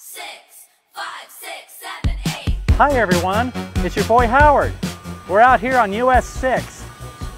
six, five, six, seven, eight. Hi everyone, it's your boy Howard. We're out here on US 6,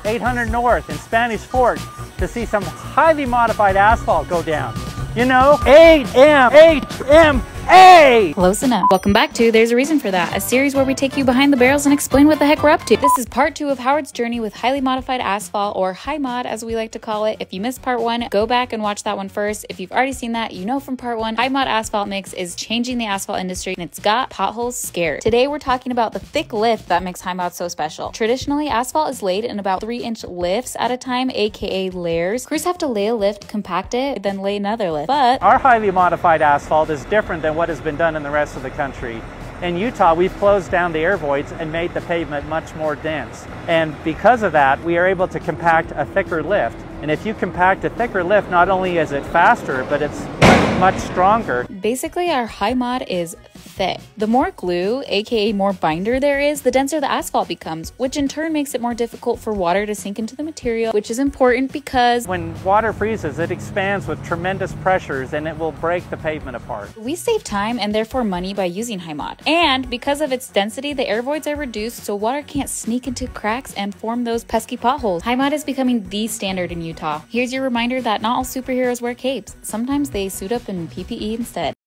800 North in Spanish Fork to see some highly modified asphalt go down. You know, 8M, 8M, A! Close enough. Welcome back to There's a Reason for That, a series where we take you behind the barrels and explain what the heck we're up to. This is part two of Howard's journey with highly modified asphalt, or HiMod as we like to call it. If you missed part one, go back and watch that one first. If you've already seen that, you know from part one, HiMod asphalt mix is changing the asphalt industry and it's got potholes scared. Today we're talking about the thick lift that makes HiMod so special. Traditionally, asphalt is laid in about three inch lifts at a time, aka layers. Crews have to lay a lift, compact it, then lay another lift. But Our highly modified asphalt is different than what has been done in the rest of the country. In Utah, we've closed down the air voids and made the pavement much more dense. And because of that, we are able to compact a thicker lift. And if you compact a thicker lift, not only is it faster, but it's much stronger. Basically, our HiMod is thick. The more glue, aka more binder there is, the denser the asphalt becomes, which in turn makes it more difficult for water to sink into the material, which is important because When water freezes, it expands with tremendous pressures and it will break the pavement apart. we save time and therefore money by using HiMod. And because of its density, the air voids are reduced so water can't sneak into cracks and form those pesky potholes. HiMod is becoming the standard in Utah. Here's your reminder that not all superheroes wear capes. Sometimes they suit up in PPE instead.